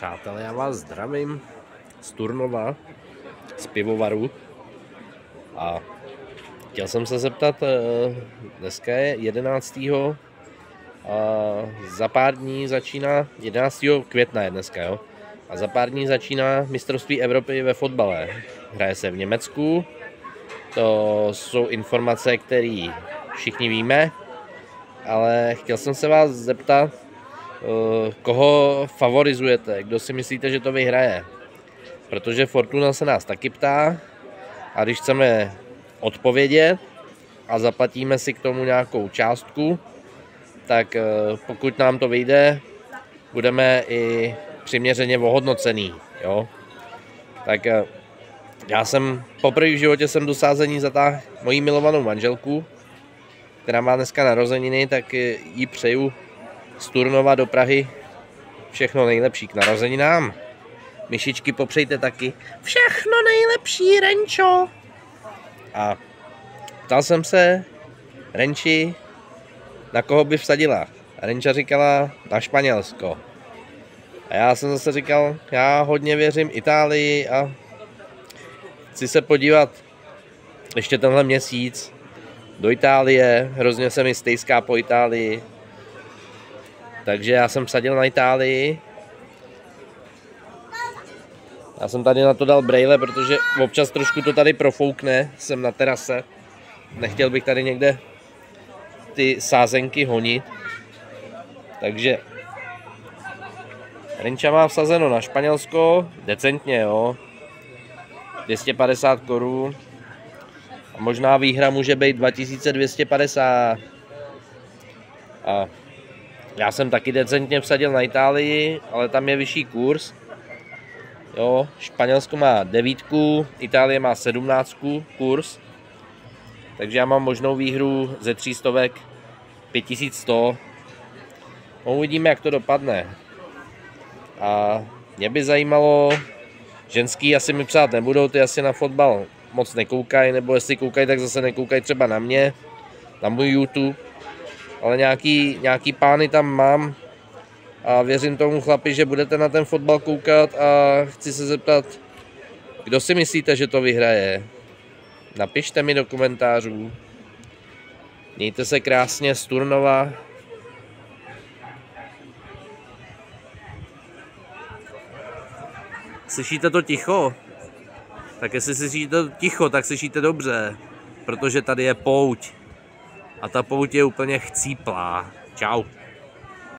Přátelé, já vás zdravím z Turnova, z pivovaru. A chtěl jsem se zeptat, eh, dneska je 11. A za pár dní začíná, 11. května je dneska, jo? A za pár dní začíná mistrovství Evropy ve fotbale. Hraje se v Německu. To jsou informace, které všichni víme. Ale chtěl jsem se vás zeptat, koho favorizujete, kdo si myslíte, že to vyhraje. Protože Fortuna se nás taky ptá a když chceme odpovědět a zaplatíme si k tomu nějakou částku, tak eh, pokud nám to vyjde, budeme i přiměřeně ohodnocený. Jo? Tak eh, já jsem poprvé v životě jsem do sázení zatáhl moji milovanou manželku, která má dneska narozeniny, tak jí přeju z Turnova do Prahy všechno nejlepší k narozeninám. Myšičky popřejte taky. Všechno nejlepší, Renčo. A ptal jsem se Renči, na koho by vsadila. A Renča říkala na Španělsko. A já jsem zase říkal, já hodně věřím Itálii a chci se podívat ještě tenhle měsíc do Itálie, hrozně se mi stejská po Itálii, takže já jsem vsadil na Itálii. Já jsem tady na to dal braille, protože občas trošku to tady profoukne. Jsem na terase. Nechtěl bych tady někde ty sázenky honit. Takže Renča má vsazeno na Španělsko, decentně jo, 250 korun. A možná výhra může být 2250. A já jsem taky decentně vsadil na Itálii, ale tam je vyšší kurz. Jo, Španělsko má devítku, Itálie má sedmnáctku kurz. Takže já mám možnou výhru ze třístovek 5100. No, uvidíme, jak to dopadne. A mě by zajímalo, ženský asi mi psát nebudou, ty asi na fotbal moc nekoukají, nebo jestli koukají, tak zase nekoukají třeba na mě, na můj YouTube ale nějaký, nějaký pány tam mám a věřím tomu chlapi, že budete na ten fotbal koukat a chci se zeptat, kdo si myslíte, že to vyhraje? Napište mi do komentářů. Mějte se krásně z Turnova. Slyšíte to ticho? Tak jestli slyšíte to ticho, tak slyšíte dobře, protože tady je pouť a ta pouť je úplně chcíplá. Čau.